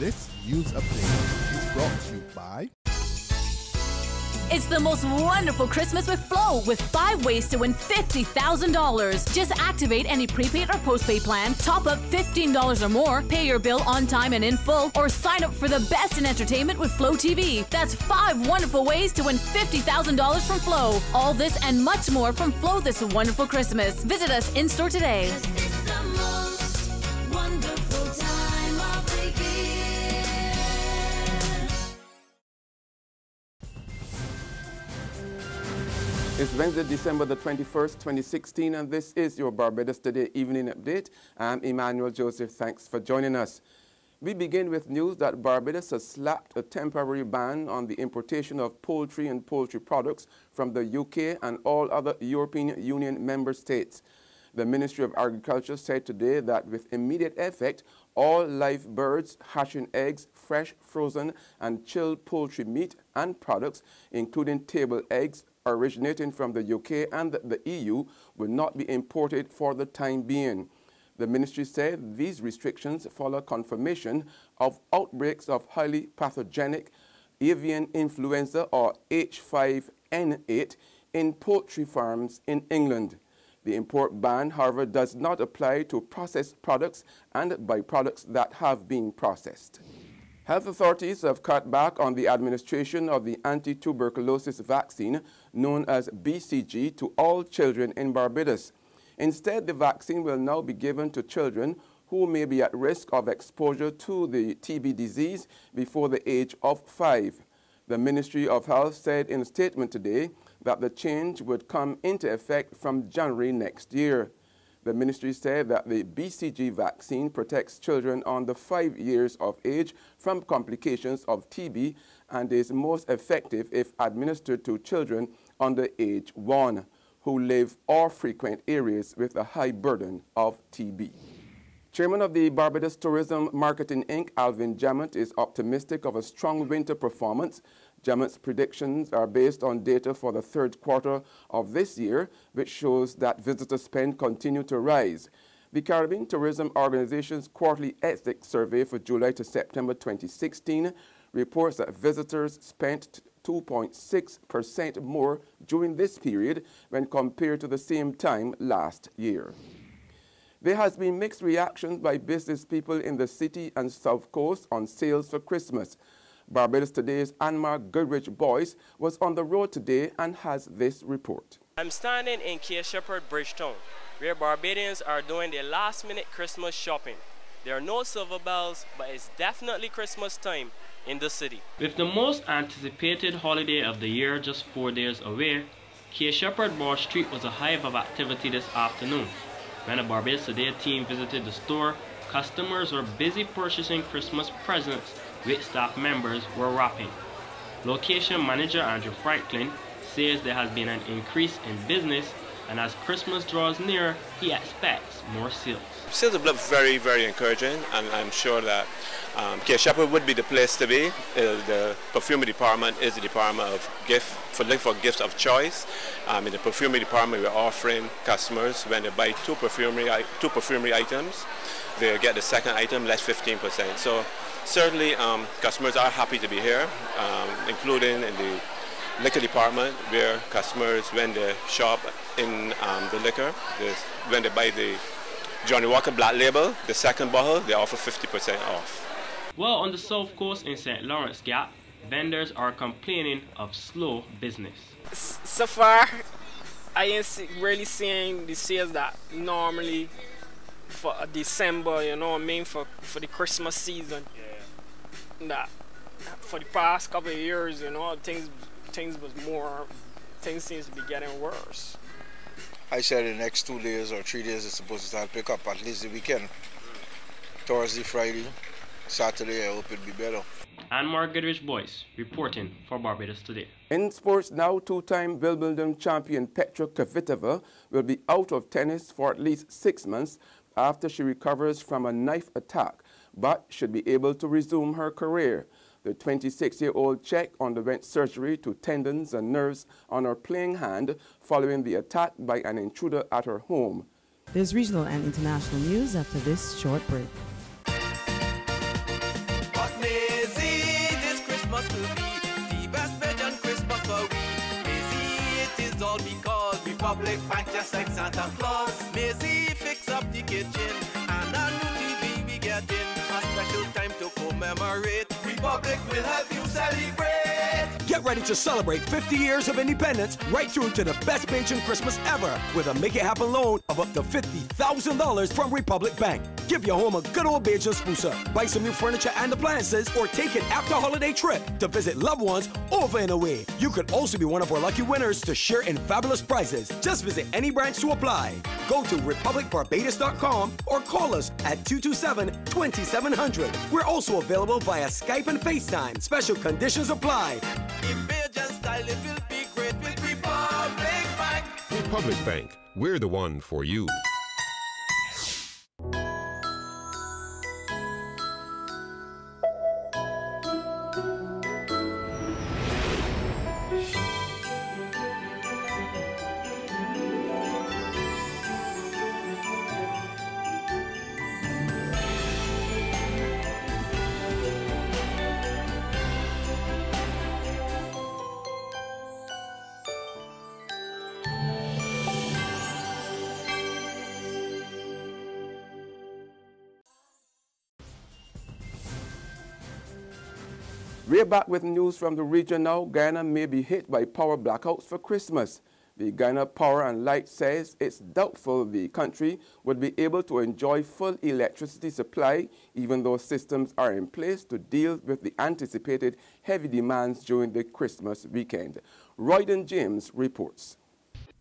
This news update is brought to you by it's the most wonderful Christmas with Flow with five ways to win $50,000. Just activate any prepaid or postpaid plan, top up $15 or more, pay your bill on time and in full, or sign up for the best in entertainment with Flow TV. That's five wonderful ways to win $50,000 from Flow. All this and much more from Flow this wonderful Christmas. Visit us in store today. Wednesday, December the 21st, 2016, and this is your Barbados Today evening update. I'm Emmanuel Joseph. Thanks for joining us. We begin with news that Barbados has slapped a temporary ban on the importation of poultry and poultry products from the UK and all other European Union member states. The Ministry of Agriculture said today that with immediate effect, all live birds, hatching eggs, fresh, frozen, and chilled poultry meat and products, including table eggs, originating from the UK and the EU will not be imported for the time being. The ministry said these restrictions follow confirmation of outbreaks of highly pathogenic avian influenza or H5N8 in poultry farms in England. The import ban, however, does not apply to processed products and byproducts that have been processed. Health authorities have cut back on the administration of the anti-tuberculosis vaccine known as BCG to all children in Barbados. Instead, the vaccine will now be given to children who may be at risk of exposure to the TB disease before the age of five. The Ministry of Health said in a statement today that the change would come into effect from January next year. The ministry said that the BCG vaccine protects children under five years of age from complications of TB and is most effective if administered to children under age one who live or frequent areas with a high burden of TB. Chairman of the Barbados Tourism Marketing Inc., Alvin Jemmott, is optimistic of a strong winter performance Jemmott's predictions are based on data for the third quarter of this year, which shows that visitor spend continued to rise. The Caribbean Tourism Organization's quarterly exit survey for July to September 2016 reports that visitors spent 2.6% more during this period when compared to the same time last year. There has been mixed reactions by business people in the city and south coast on sales for Christmas. Barbados Today's Anmar Goodrich Boyce was on the road today and has this report. I'm standing in Cave Shepherd Bridgetown, where Barbadians are doing their last minute Christmas shopping. There are no silver bells, but it's definitely Christmas time in the city. With the most anticipated holiday of the year just four days away, Cave Shepherd Broad Street was a hive of activity this afternoon. When the Barbados Today team visited the store, customers were busy purchasing Christmas presents which staff members were wrapping. Location manager Andrew Franklin says there has been an increase in business and as Christmas draws near, he expects more sales. Sales have looked very, very encouraging and I'm sure that um, Cave Shepherd would be the place to be. Uh, the perfumery department is the department of gift, for looking for gifts of choice. Um, in the perfumery department, we're offering customers when they buy two perfumery, two perfumery items, they get the second item less 15%. So certainly um, customers are happy to be here, um, including in the liquor department where customers, when they shop in um, the liquor, when they buy the Johnnie Walker Black Label, the second bottle, they offer 50% off. Well, on the south coast in St. Lawrence Gap, vendors are complaining of slow business. So far, I ain't really seeing the sales that normally for December, you know what I mean, for, for the Christmas season. Yeah. That for the past couple of years, you know, things things was more things seems to be getting worse. I said the next two days or three days it's supposed to start pick up at least the weekend. Thursday, Friday, Saturday I hope it'll be better. And Mark Goodrich Boyce reporting for Barbados Today. In sports now, two-time Wimbledon champion Petra Kvitova will be out of tennis for at least six months after she recovers from a knife attack, but should be able to resume her career. The 26-year-old Czech underwent surgery to tendons and nerves on her playing hand following the attack by an intruder at her home. There's regional and international news after this short break. Public bank just like Santa Claus. Up the kitchen and new TV we. A special time to commemorate. Republic will you celebrate. Get ready to celebrate 50 years of independence right through to the best Bajan Christmas ever with a Make It Happen loan of up to $50,000 from Republic Bank. Give your home a good old Bajan up, buy some new furniture and appliances, or take an after holiday trip to visit loved ones over and away. You could also be one of our lucky winners to share in fabulous prizes. Just visit any branch to apply. Go to republicbarbados.com or call us at 227 2700. We're also available via Skype and FaceTime. Special conditions apply. Republic Bank, we're the one for you. We're back with news from the region now. Guyana may be hit by power blackouts for Christmas. The Guyana Power and Light says it's doubtful the country would be able to enjoy full electricity supply even though systems are in place to deal with the anticipated heavy demands during the Christmas weekend. Royden James reports.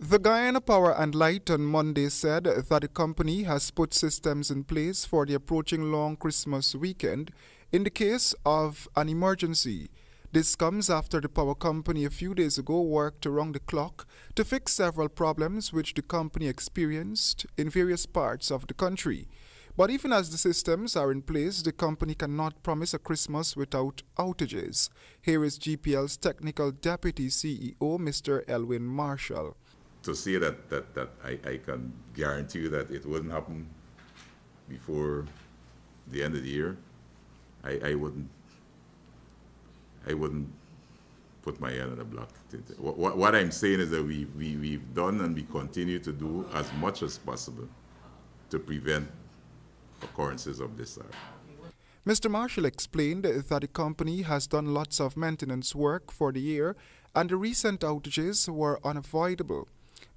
The Guyana Power and Light on Monday said that the company has put systems in place for the approaching long Christmas weekend in the case of an emergency. This comes after the power company a few days ago worked around the clock to fix several problems which the company experienced in various parts of the country. But even as the systems are in place, the company cannot promise a Christmas without outages. Here is GPL's technical deputy CEO, Mr. Elwin Marshall. To say that, that, that I, I can guarantee you that it wouldn't happen before the end of the year, I, I wouldn't I wouldn't put my head on the block. What, what I'm saying is that we, we, we've done and we continue to do as much as possible to prevent occurrences of this sort. Mr. Marshall explained that the company has done lots of maintenance work for the year and the recent outages were unavoidable.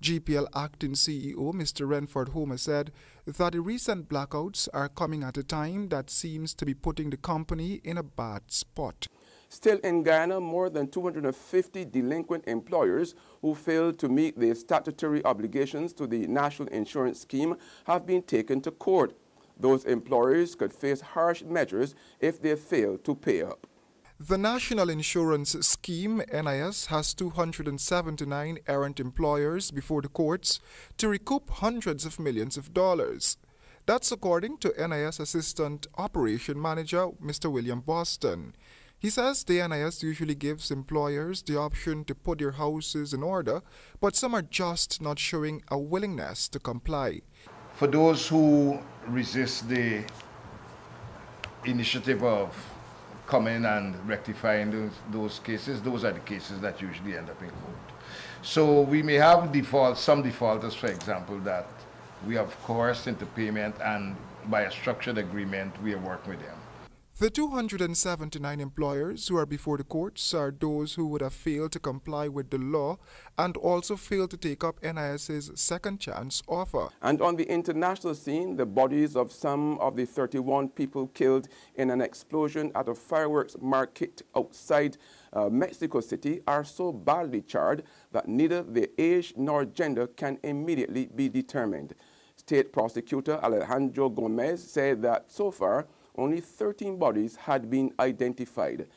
GPL acting CEO Mr. Renford Homer said that the recent blackouts are coming at a time that seems to be putting the company in a bad spot. Still in Guyana, more than 250 delinquent employers who failed to meet their statutory obligations to the National Insurance Scheme have been taken to court. Those employers could face harsh measures if they fail to pay up. The National Insurance Scheme, NIS, has 279 errant employers before the courts to recoup hundreds of millions of dollars. That's according to NIS Assistant Operation Manager Mr. William Boston. He says the NIS usually gives employers the option to put their houses in order, but some are just not showing a willingness to comply. For those who resist the initiative of coming and rectifying those, those cases, those are the cases that usually end up in court. So we may have default, some defaulters, for example, that we have coerced into payment and by a structured agreement, we are working with them. The 279 employers who are before the courts are those who would have failed to comply with the law and also failed to take up NIS's second chance offer. And on the international scene, the bodies of some of the 31 people killed in an explosion at a fireworks market outside uh, Mexico City are so badly charred that neither their age nor gender can immediately be determined. State prosecutor Alejandro Gomez said that so far, only 13 bodies had been identified.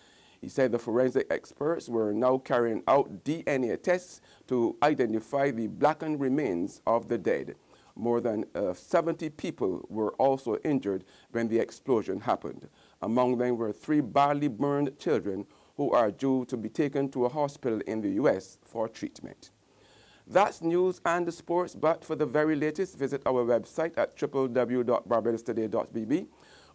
He said the forensic experts were now carrying out DNA tests to identify the blackened remains of the dead. More than uh, 70 people were also injured when the explosion happened. Among them were three badly burned children who are due to be taken to a hospital in the U.S. for treatment. That's news and sports, but for the very latest, visit our website at www.barbadostoday.bb.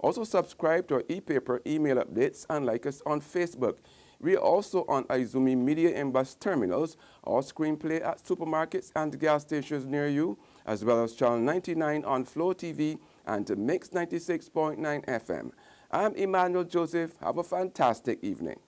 Also subscribe to our e-paper email updates and like us on Facebook. We are also on Izumi Media in bus terminals or screenplay at supermarkets and gas stations near you, as well as Channel 99 on Flow TV and Mix 96.9 FM. I'm Emmanuel Joseph. Have a fantastic evening.